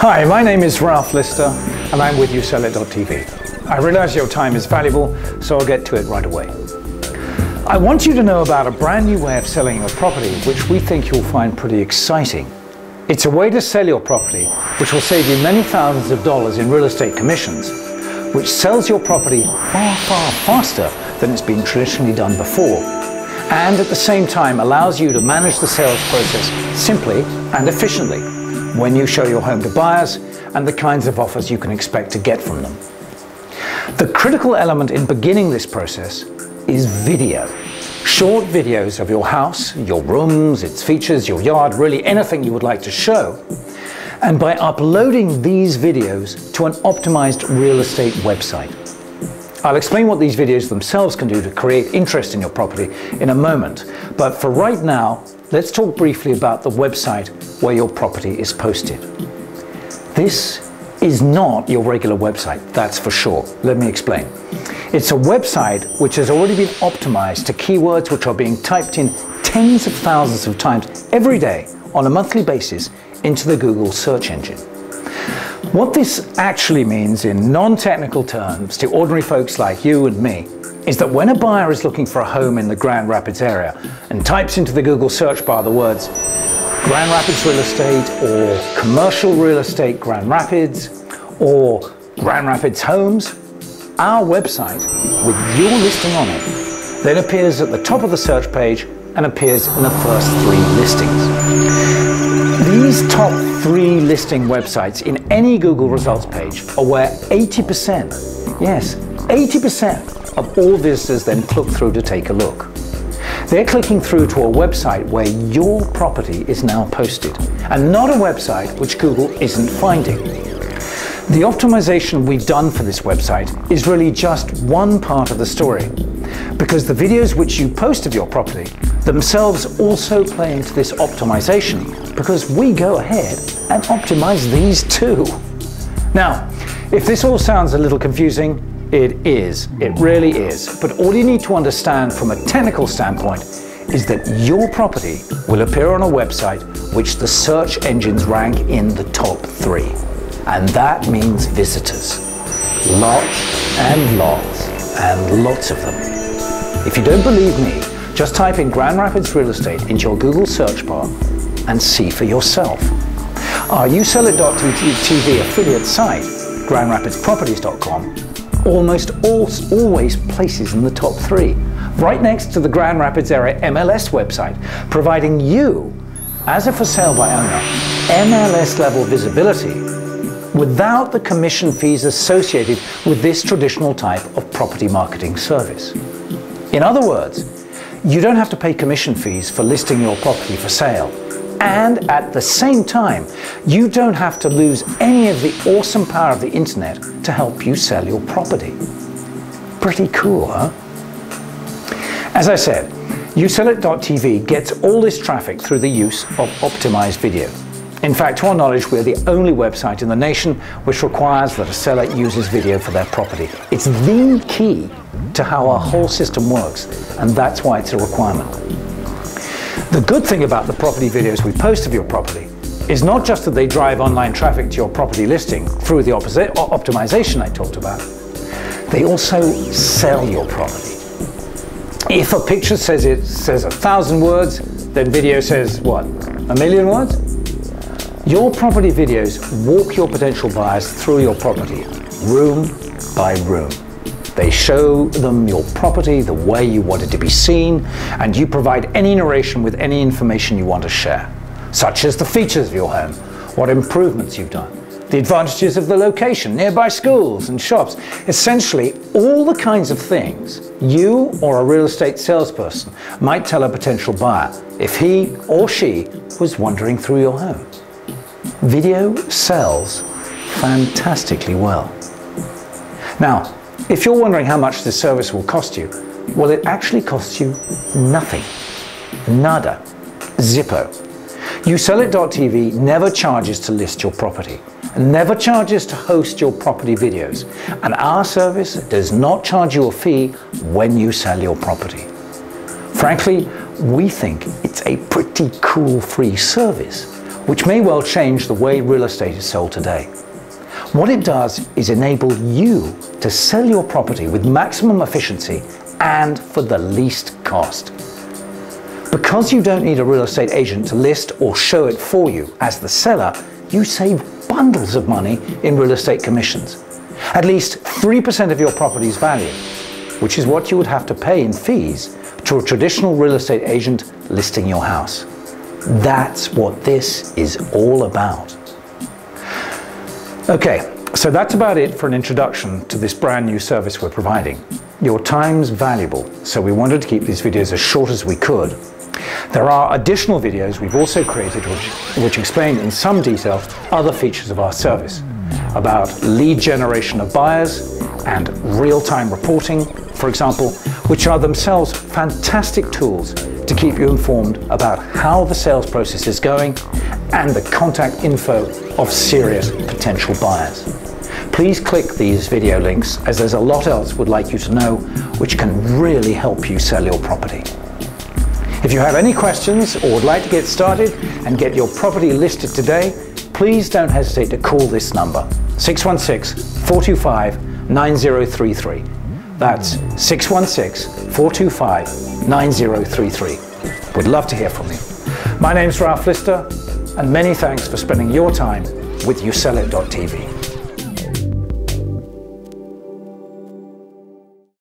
Hi, my name is Ralph Lister and I'm with USellit.tv. I realize your time is valuable, so I'll get to it right away. I want you to know about a brand new way of selling your property, which we think you'll find pretty exciting. It's a way to sell your property which will save you many thousands of dollars in real estate commissions, which sells your property far, far faster than it's been traditionally done before, and at the same time allows you to manage the sales process simply and efficiently when you show your home to buyers and the kinds of offers you can expect to get from them. The critical element in beginning this process is video. Short videos of your house, your rooms, its features, your yard, really anything you would like to show. And by uploading these videos to an optimized real estate website. I'll explain what these videos themselves can do to create interest in your property in a moment. But for right now, let's talk briefly about the website where your property is posted. This is not your regular website, that's for sure. Let me explain. It's a website which has already been optimized to keywords which are being typed in tens of thousands of times every day on a monthly basis into the Google search engine. What this actually means in non-technical terms to ordinary folks like you and me is that when a buyer is looking for a home in the Grand Rapids area and types into the Google search bar the words Grand Rapids real estate or commercial real estate Grand Rapids or Grand Rapids homes, our website with your listing on it then appears at the top of the search page and appears in the first three listings. These top three listing websites in any Google results page are where 80%, yes, 80% of all visitors then click through to take a look. They're clicking through to a website where your property is now posted, and not a website which Google isn't finding. The optimization we've done for this website is really just one part of the story, because the videos which you post of your property themselves also play into this optimization, because we go ahead and optimize these too. Now, if this all sounds a little confusing, it is, it really is. But all you need to understand from a technical standpoint is that your property will appear on a website which the search engines rank in the top three. And that means visitors. Lots and lots and lots of them. If you don't believe me, just type in Grand Rapids Real Estate into your Google search bar and see for yourself. Our USellit.tv affiliate site, grandrapidsproperties.com, almost always places in the top three, right next to the Grand Rapids area MLS website, providing you, as a for sale by owner, MLS level visibility without the commission fees associated with this traditional type of property marketing service. In other words, you don't have to pay commission fees for listing your property for sale. And at the same time, you don't have to lose any of the awesome power of the internet to help you sell your property. Pretty cool, huh? As I said, USellit.tv gets all this traffic through the use of optimized video. In fact, to our knowledge, we're the only website in the nation which requires that a seller uses video for their property. It's the key to how our whole system works, and that's why it's a requirement. The good thing about the property videos we post of your property is not just that they drive online traffic to your property listing through the optimization I talked about, they also sell your property. If a picture says it says a thousand words, then video says what? A million words? Your property videos walk your potential buyers through your property, room by room. They show them your property the way you want it to be seen, and you provide any narration with any information you want to share, such as the features of your home, what improvements you've done, the advantages of the location, nearby schools and shops, essentially all the kinds of things you or a real estate salesperson might tell a potential buyer if he or she was wandering through your home. Video sells fantastically well. Now, if you're wondering how much this service will cost you, well, it actually costs you nothing. Nada. Zippo. USellit.tv never charges to list your property, never charges to host your property videos, and our service does not charge you a fee when you sell your property. Frankly, we think it's a pretty cool free service, which may well change the way real estate is sold today. What it does is enable you to sell your property with maximum efficiency and for the least cost. Because you don't need a real estate agent to list or show it for you as the seller, you save bundles of money in real estate commissions. At least 3% of your property's value, which is what you would have to pay in fees to a traditional real estate agent listing your house. That's what this is all about. Okay, so that's about it for an introduction to this brand new service we're providing. Your time's valuable, so we wanted to keep these videos as short as we could. There are additional videos we've also created which, which explain in some detail other features of our service about lead generation of buyers and real-time reporting, for example, which are themselves fantastic tools to keep you informed about how the sales process is going and the contact info of serious potential buyers. Please click these video links as there's a lot else we'd like you to know which can really help you sell your property. If you have any questions or would like to get started and get your property listed today, please don't hesitate to call this number 616 425 9033. That's 616 425 9033. We'd love to hear from you. My name's Ralph Lister, and many thanks for spending your time with USellit.tv.